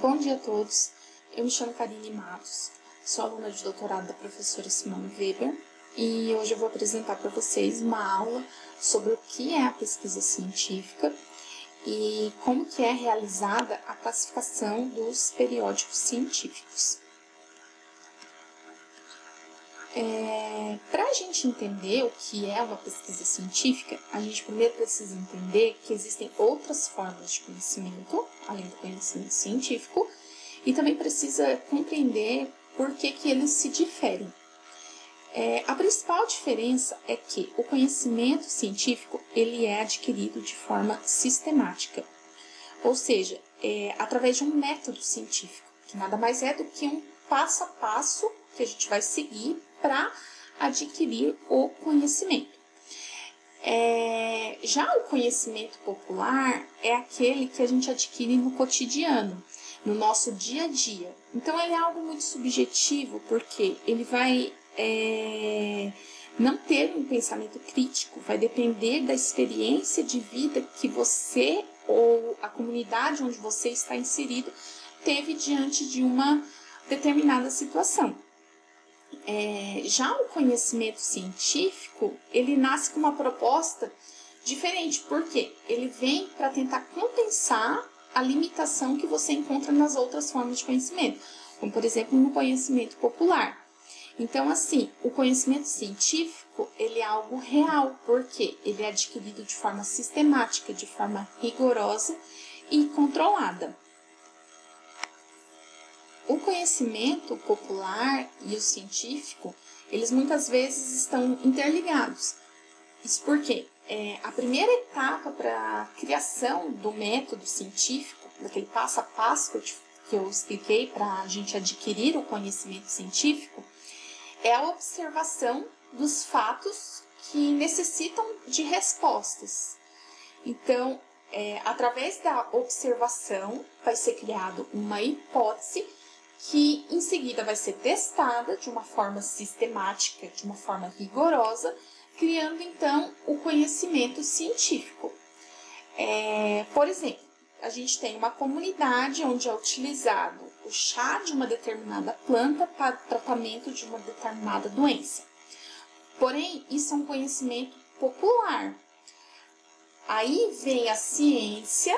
Bom dia a todos. Eu me chamo Karine Matos, sou aluna de doutorado da professora Simone Weber e hoje eu vou apresentar para vocês uma aula sobre o que é a pesquisa científica e como que é realizada a classificação dos periódicos científicos. É, Para a gente entender o que é uma pesquisa científica, a gente primeiro precisa entender que existem outras formas de conhecimento, além do conhecimento científico, e também precisa compreender por que, que eles se diferem. É, a principal diferença é que o conhecimento científico ele é adquirido de forma sistemática, ou seja, é, através de um método científico, que nada mais é do que um passo a passo que a gente vai seguir para adquirir o conhecimento. É, já o conhecimento popular é aquele que a gente adquire no cotidiano, no nosso dia a dia. Então ele é algo muito subjetivo, porque ele vai é, não ter um pensamento crítico, vai depender da experiência de vida que você ou a comunidade onde você está inserido teve diante de uma determinada situação. É, já o conhecimento científico, ele nasce com uma proposta diferente, porque ele vem para tentar compensar a limitação que você encontra nas outras formas de conhecimento, como por exemplo no conhecimento popular. Então, assim, o conhecimento científico ele é algo real, porque ele é adquirido de forma sistemática, de forma rigorosa e controlada. O conhecimento popular e o científico, eles muitas vezes estão interligados. Isso porque é, a primeira etapa para a criação do método científico, daquele passo a passo que eu, que eu expliquei para a gente adquirir o conhecimento científico, é a observação dos fatos que necessitam de respostas. Então, é, através da observação, vai ser criado uma hipótese que em seguida vai ser testada de uma forma sistemática, de uma forma rigorosa, criando então o conhecimento científico. É, por exemplo, a gente tem uma comunidade onde é utilizado o chá de uma determinada planta para tratamento de uma determinada doença. Porém, isso é um conhecimento popular. Aí vem a ciência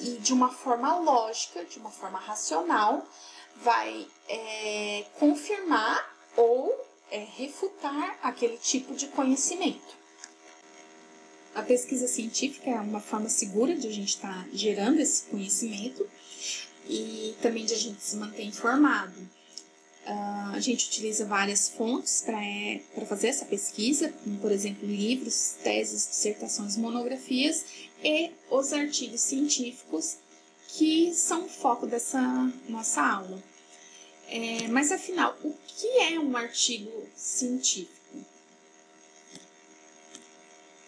e de uma forma lógica, de uma forma racional, vai é, confirmar ou é, refutar aquele tipo de conhecimento. A pesquisa científica é uma forma segura de a gente estar tá gerando esse conhecimento e também de a gente se manter informado. Uh, a gente utiliza várias fontes para é, fazer essa pesquisa, como, por exemplo, livros, teses, dissertações, monografias e os artigos científicos que são o foco dessa nossa aula. É, mas afinal, o que é um artigo científico?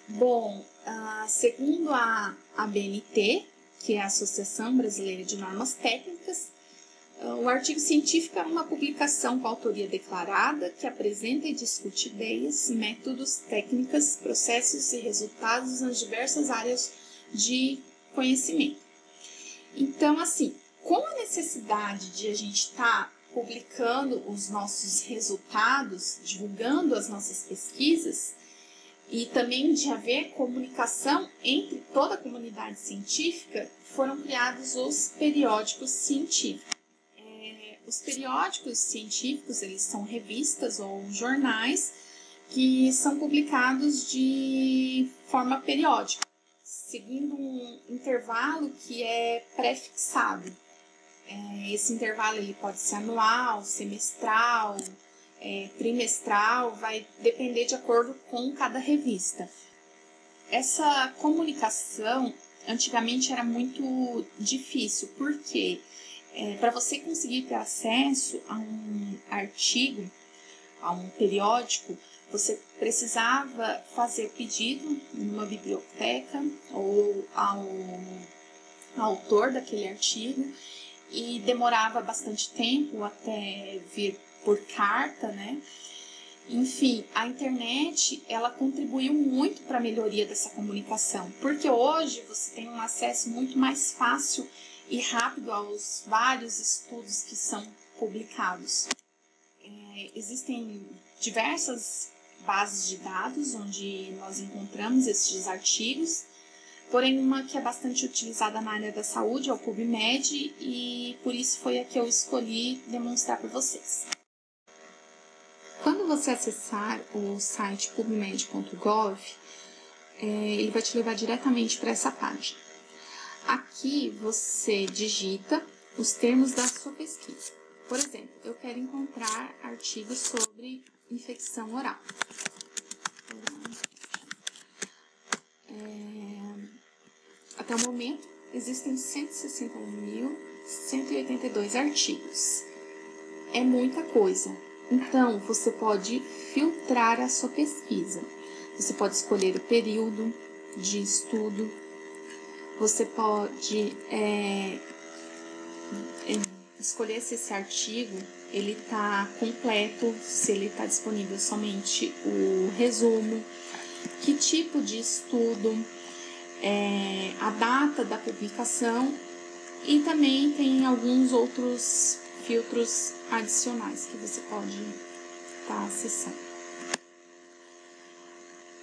Bom, uh, segundo a ABNT, que é a Associação Brasileira de Normas Técnicas, uh, o artigo científico é uma publicação com autoria declarada que apresenta e discute ideias, métodos, técnicas, processos e resultados nas diversas áreas de conhecimento. Então, assim, com a necessidade de a gente estar tá publicando os nossos resultados, divulgando as nossas pesquisas, e também de haver comunicação entre toda a comunidade científica, foram criados os periódicos científicos. É, os periódicos científicos, eles são revistas ou jornais que são publicados de forma periódica, seguindo um intervalo que é pré-fixado. É, esse intervalo ele pode ser anual, semestral, é, trimestral, vai depender de acordo com cada revista. Essa comunicação antigamente era muito difícil, porque é, para você conseguir ter acesso a um artigo, a um periódico, você precisava fazer pedido numa biblioteca ou ao, autor daquele artigo e demorava bastante tempo até vir por carta, né? Enfim, a internet ela contribuiu muito para a melhoria dessa comunicação, porque hoje você tem um acesso muito mais fácil e rápido aos vários estudos que são publicados. É, existem diversas bases de dados onde nós encontramos esses artigos, porém uma que é bastante utilizada na área da saúde é o PubMed e por isso foi a que eu escolhi demonstrar para vocês. Quando você acessar o site pubmed.gov, é, ele vai te levar diretamente para essa página. Aqui você digita os termos da sua pesquisa. Por exemplo, eu quero encontrar artigos sobre infecção oral. É, até o momento, existem 161.182 artigos. É muita coisa. Então, você pode filtrar a sua pesquisa. Você pode escolher o período de estudo. Você pode é, escolher se esse artigo ele está completo, se ele está disponível somente o resumo, que tipo de estudo, é, a data da publicação e também tem alguns outros filtros adicionais que você pode estar tá acessando.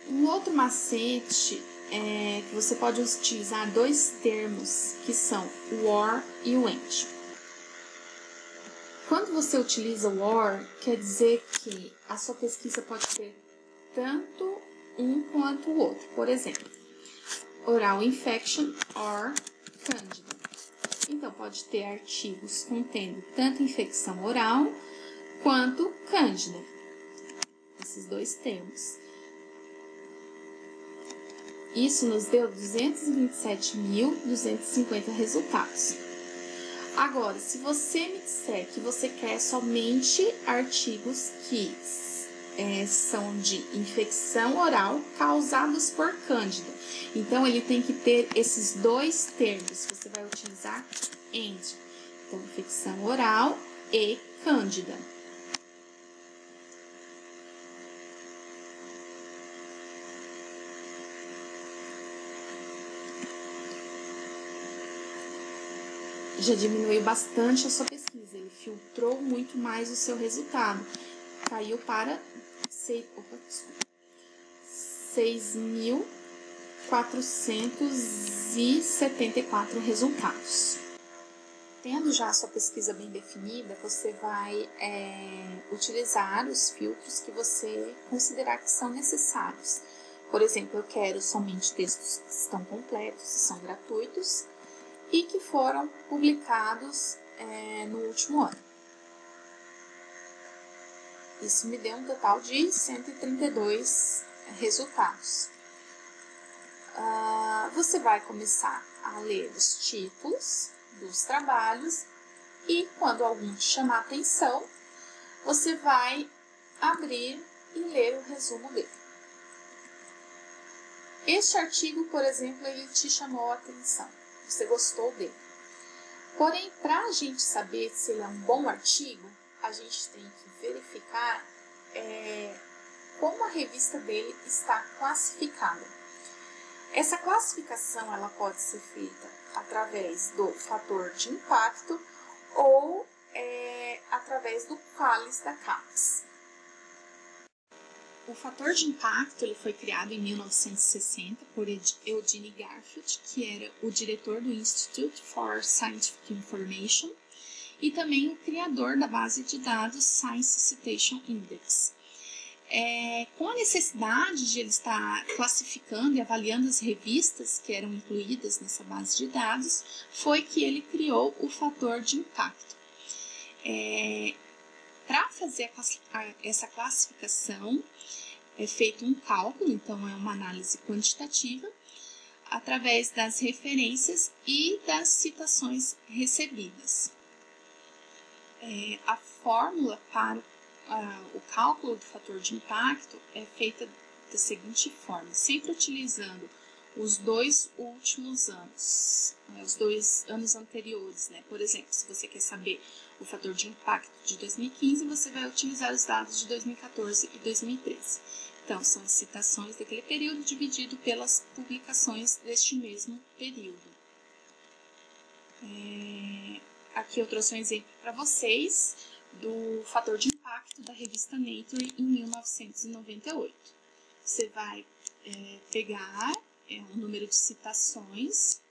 Um outro macete é que você pode utilizar dois termos que são o OR e o END. Quando você utiliza o OR, quer dizer que a sua pesquisa pode ter tanto um quanto o outro. Por exemplo, oral infection or candida. Então, pode ter artigos contendo tanto infecção oral quanto cândida. Esses dois termos. Isso nos deu 227.250 resultados. Agora, se você me disser que você quer somente artigos que é, são de infecção oral causados por cândida, então ele tem que ter esses dois termos. Você vai utilizar END, então infecção oral e cândida. Já diminuiu bastante a sua pesquisa, ele filtrou muito mais o seu resultado. Caiu para 6.474 resultados. Tendo já a sua pesquisa bem definida, você vai é, utilizar os filtros que você considerar que são necessários. Por exemplo, eu quero somente textos que estão completos, são gratuitos, e que foram publicados é, no último ano. Isso me deu um total de 132 resultados. Uh, você vai começar a ler os títulos dos trabalhos e, quando algum te chamar atenção, você vai abrir e ler o resumo dele. Este artigo, por exemplo, ele te chamou a atenção você gostou dele. Porém, para a gente saber se ele é um bom artigo, a gente tem que verificar é, como a revista dele está classificada. Essa classificação ela pode ser feita através do fator de impacto ou é, através do cálice da CAPES. O fator de impacto ele foi criado em 1960 por Eugene Garfield, que era o diretor do Institute for Scientific Information e também o criador da base de dados Science Citation Index. É, com a necessidade de ele estar classificando e avaliando as revistas que eram incluídas nessa base de dados, foi que ele criou o fator de impacto. É, Para fazer a, a, essa classificação, é feito um cálculo, então é uma análise quantitativa, através das referências e das citações recebidas. É, a fórmula para o cálculo do fator de impacto é feita da seguinte forma, sempre utilizando os dois últimos anos, né, os dois anos anteriores, né? Por exemplo, se você quer saber o fator de impacto de 2015, você vai utilizar os dados de 2014 e 2013. Então, são as citações daquele período dividido pelas publicações deste mesmo período. É, aqui eu trouxe um exemplo para vocês do fator de impacto da revista Nature em 1998. Você vai é, pegar é, o número de citações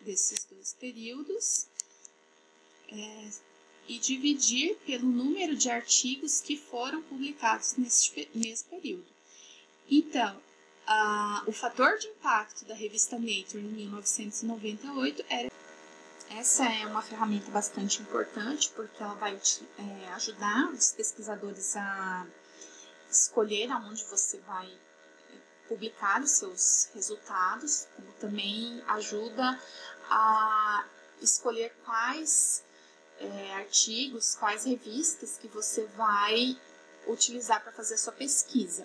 desses dois períodos é, e dividir pelo número de artigos que foram publicados nesse, nesse período. Então, a, o fator de impacto da revista Nature em 1998 era. Essa é uma ferramenta bastante importante porque ela vai é, ajudar os pesquisadores a escolher aonde você vai publicar os seus resultados, como também ajuda a escolher quais é, artigos, quais revistas que você vai utilizar para fazer a sua pesquisa.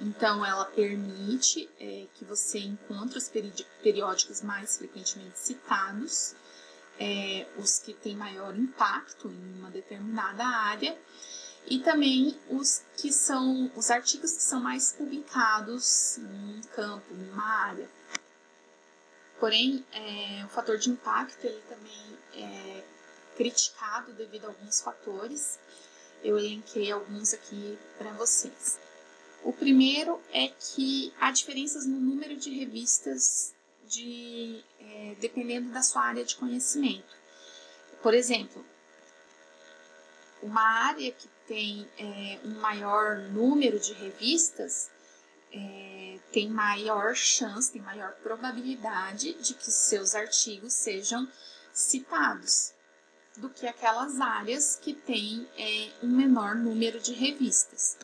Então, ela permite é, que você encontre os periódicos mais frequentemente citados, é, os que têm maior impacto em uma determinada área, e também os que são os artigos que são mais publicados em um campo, em uma área. Porém, é, o fator de impacto ele também é criticado devido a alguns fatores. Eu elenquei alguns aqui para vocês. O primeiro é que há diferenças no número de revistas de, é, dependendo da sua área de conhecimento. Por exemplo, uma área que tem é, um maior número de revistas é, tem maior chance, tem maior probabilidade de que seus artigos sejam citados do que aquelas áreas que têm é, um menor número de revistas.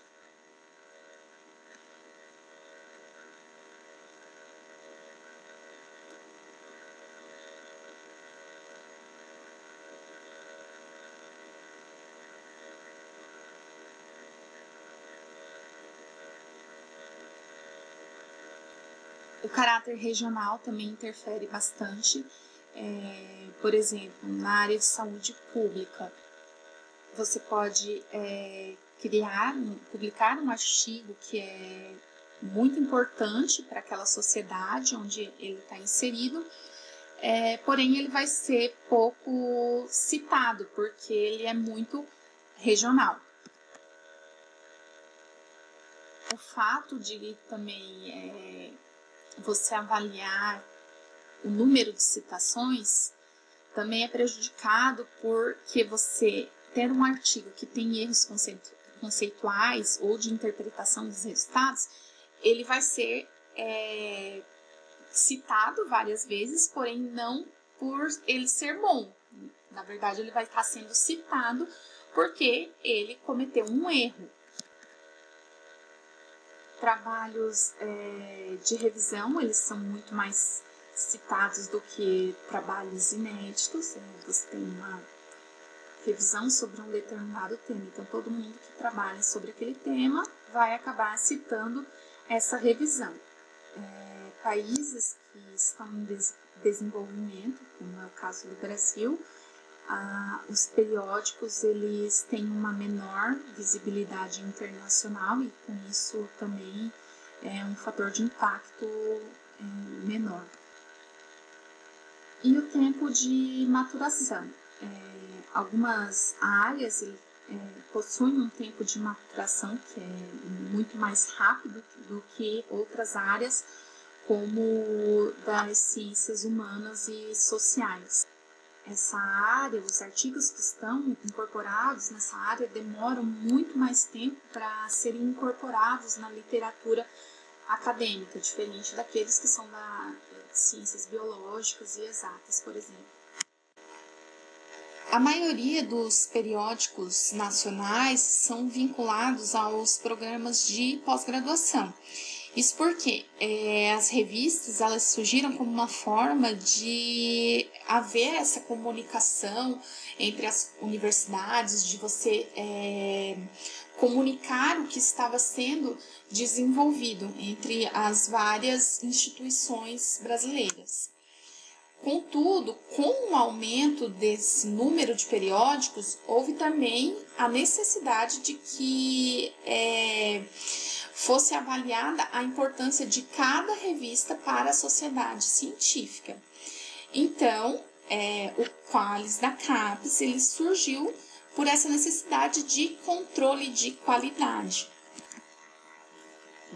O caráter regional também interfere bastante. É, por exemplo, na área de saúde pública, você pode é, criar, publicar um artigo que é muito importante para aquela sociedade onde ele está inserido, é, porém ele vai ser pouco citado, porque ele é muito regional. O fato de também é, você avaliar o número de citações também é prejudicado porque você ter um artigo que tem erros conceituais ou de interpretação dos resultados, ele vai ser é, citado várias vezes, porém não por ele ser bom. Na verdade, ele vai estar sendo citado porque ele cometeu um erro trabalhos é, de revisão, eles são muito mais citados do que trabalhos inéditos. Né? Você tem uma revisão sobre um determinado tema, então todo mundo que trabalha sobre aquele tema vai acabar citando essa revisão. É, países que estão em des desenvolvimento, como é o caso do Brasil, ah, os periódicos eles têm uma menor visibilidade internacional e com isso também é um fator de impacto é, menor. E o tempo de maturação. É, algumas áreas é, possuem um tempo de maturação que é muito mais rápido do que outras áreas, como das ciências humanas e sociais essa área, os artigos que estão incorporados nessa área demoram muito mais tempo para serem incorporados na literatura acadêmica, diferente daqueles que são da de ciências biológicas e exatas, por exemplo. A maioria dos periódicos nacionais são vinculados aos programas de pós-graduação isso porque é, as revistas elas surgiram como uma forma de haver essa comunicação entre as universidades, de você é, comunicar o que estava sendo desenvolvido entre as várias instituições brasileiras. Contudo, com o aumento desse número de periódicos, houve também a necessidade de que é, fosse avaliada a importância de cada revista para a sociedade científica. Então, é, o Qualis da CAPES ele surgiu por essa necessidade de controle de qualidade.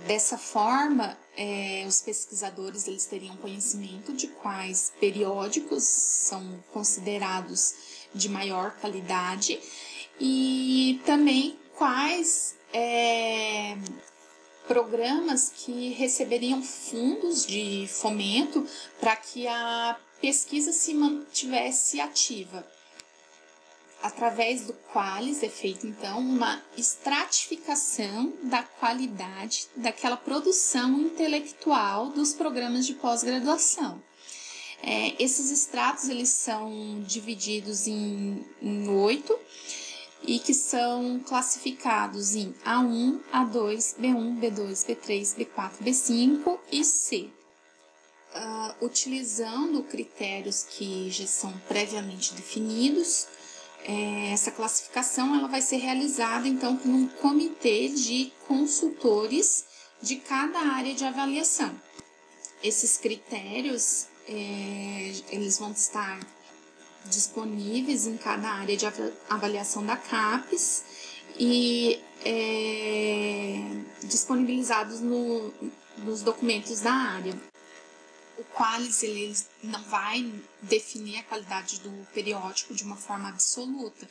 Dessa forma, é, os pesquisadores eles teriam conhecimento de quais periódicos são considerados de maior qualidade e também quais é, programas que receberiam fundos de fomento para que a pesquisa se mantivesse ativa. Através do Qualis é feita então uma estratificação da qualidade daquela produção intelectual dos programas de pós-graduação. É, esses extratos eles são divididos em, em oito e que são classificados em A1, A2, B1, B2, B3, B4, B5 e C. Uh, utilizando critérios que já são previamente definidos, é, essa classificação ela vai ser realizada então por um comitê de consultores de cada área de avaliação. Esses critérios é, eles vão estar disponíveis em cada área de avaliação da CAPES e é, disponibilizados no, nos documentos da área. O Qualis ele não vai definir a qualidade do periódico de uma forma absoluta.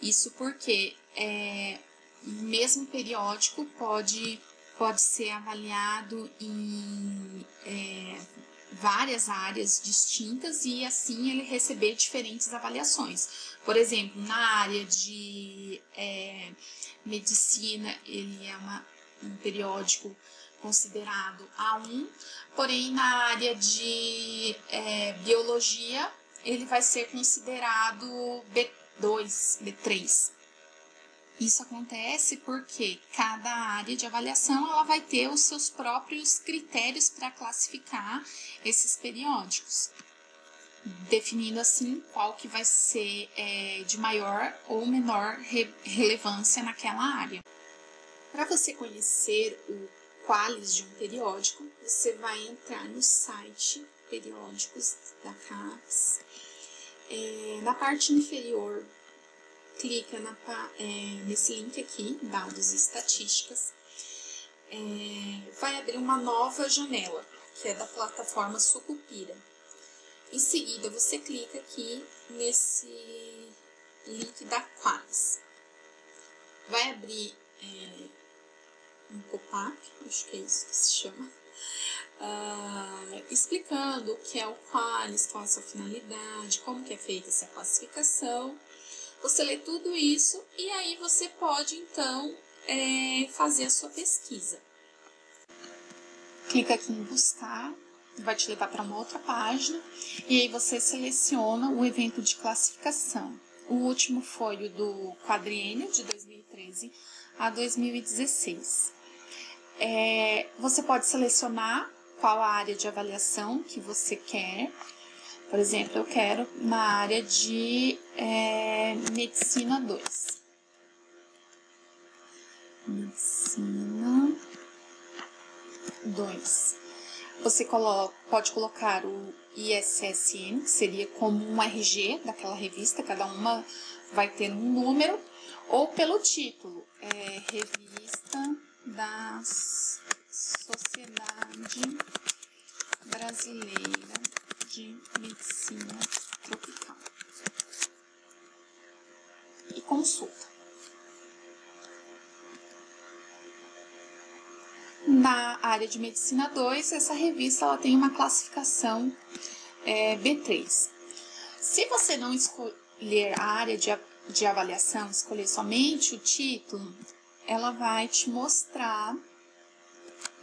Isso porque é, mesmo periódico pode, pode ser avaliado em é, várias áreas distintas e assim ele receber diferentes avaliações. Por exemplo, na área de é, medicina, ele é uma, um periódico considerado A1, porém na área de é, biologia, ele vai ser considerado B2, B3. Isso acontece porque cada área de avaliação ela vai ter os seus próprios critérios para classificar esses periódicos, definindo assim qual que vai ser é, de maior ou menor re relevância naquela área. Para você conhecer o qualis de um periódico, você vai entrar no site periódicos da CAPES. É, na parte inferior clica na, é, nesse link aqui, dados e estatísticas, é, vai abrir uma nova janela, que é da plataforma Sucupira. Em seguida, você clica aqui nesse link da Qualis. Vai abrir é, um pop-up, acho que é isso que se chama, uh, explicando o que é o Qualis, qual é a sua finalidade, como que é feita essa classificação você lê tudo isso e aí você pode então é, fazer a sua pesquisa. Clica aqui em buscar, vai te levar para uma outra página e aí você seleciona o evento de classificação. O último foi o do quadriênio de 2013 a 2016. É, você pode selecionar qual a área de avaliação que você quer por exemplo, eu quero na área de é, medicina 2. Medicina 2. Você coloca, pode colocar o ISSN, que seria como um RG daquela revista, cada uma vai ter um número, ou pelo título, é, Revista da Sociedade Brasileira de medicina tropical. E consulta. Na área de medicina 2, essa revista ela tem uma classificação é, B3. Se você não escolher a área de, de avaliação, escolher somente o título, ela vai te mostrar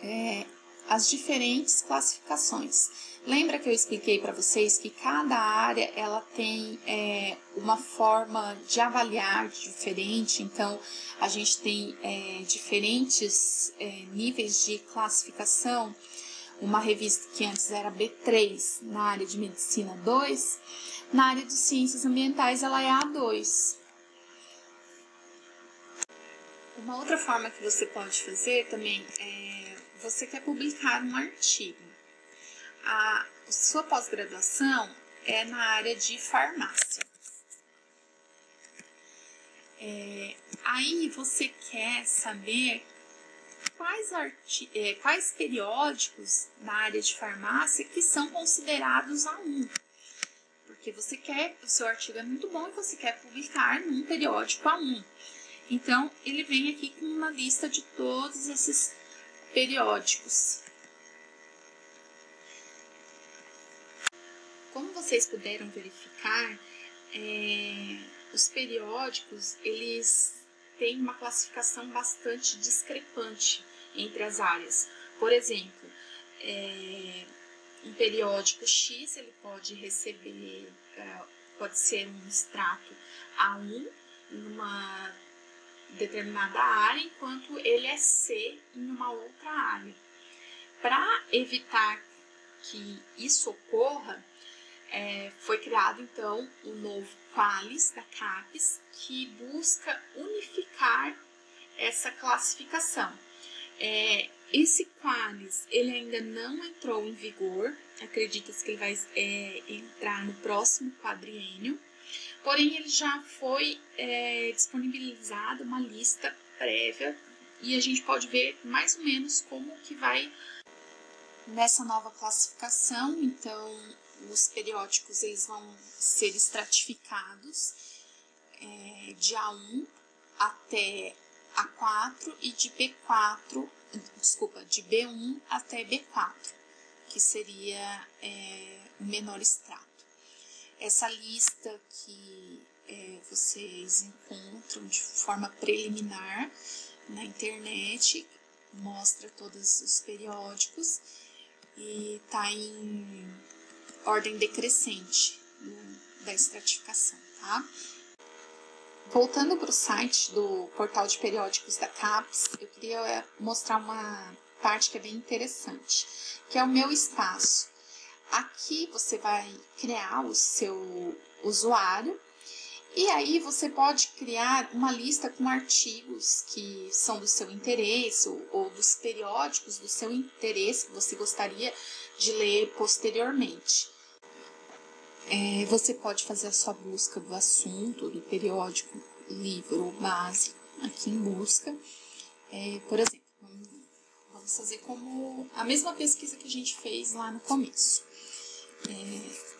é, as diferentes classificações. Lembra que eu expliquei para vocês que cada área ela tem é, uma forma de avaliar diferente, então a gente tem é, diferentes é, níveis de classificação. Uma revista que antes era B3 na área de medicina 2, na área de ciências ambientais ela é A2. Uma outra forma que você pode fazer também é você quer publicar um artigo a sua pós-graduação é na área de farmácia. É, aí você quer saber quais, arti é, quais periódicos na área de farmácia que são considerados A1. Porque você quer, o seu artigo é muito bom e você quer publicar num periódico A1. Então, ele vem aqui com uma lista de todos esses periódicos. Como vocês puderam verificar, é, os periódicos eles têm uma classificação bastante discrepante entre as áreas. Por exemplo, é, um periódico X ele pode receber, é, pode ser um extrato A1 numa determinada área, enquanto ele é C em uma outra área. Para evitar que isso ocorra, é, foi criado então o um novo Qualis da CAPES, que busca unificar essa classificação. É, esse Qualis ele ainda não entrou em vigor, acredita-se que ele vai é, entrar no próximo quadriênio, porém ele já foi é, disponibilizado uma lista prévia e a gente pode ver mais ou menos como que vai nessa nova classificação. Então, os periódicos eles vão ser estratificados é, de A1 até A4 e de B4, desculpa, de B1 até B4, que seria é, o menor extrato. Essa lista que é, vocês encontram de forma preliminar na internet mostra todos os periódicos e está em ordem decrescente da estratificação, tá? Voltando para o site do portal de periódicos da CAPES, eu queria é, mostrar uma parte que é bem interessante, que é o meu espaço. Aqui você vai criar o seu usuário e aí você pode criar uma lista com artigos que são do seu interesse ou, ou dos periódicos do seu interesse que você gostaria de ler posteriormente. É, você pode fazer a sua busca do assunto, do periódico, livro ou base, aqui em busca. É, por exemplo, vamos fazer como a mesma pesquisa que a gente fez lá no começo. É,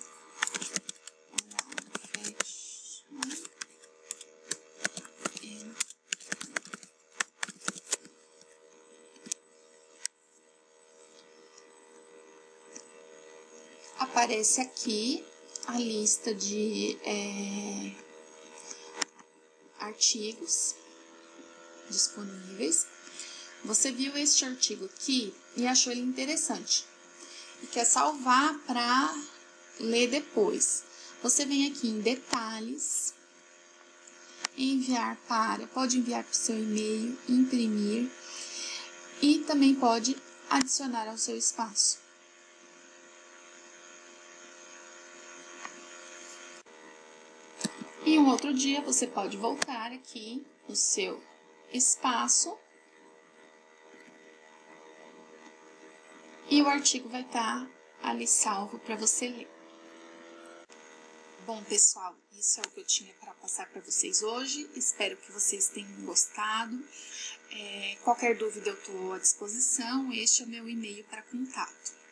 aparece aqui a lista de é, artigos disponíveis. Você viu este artigo aqui e achou ele interessante e quer salvar para ler depois. Você vem aqui em detalhes, enviar para, pode enviar para o seu e-mail, imprimir e também pode adicionar ao seu espaço. E um outro dia você pode voltar aqui no seu espaço e o artigo vai estar ali salvo para você ler. Bom, pessoal, isso é o que eu tinha para passar para vocês hoje. Espero que vocês tenham gostado. É, qualquer dúvida eu estou à disposição. Este é o meu e-mail para contato.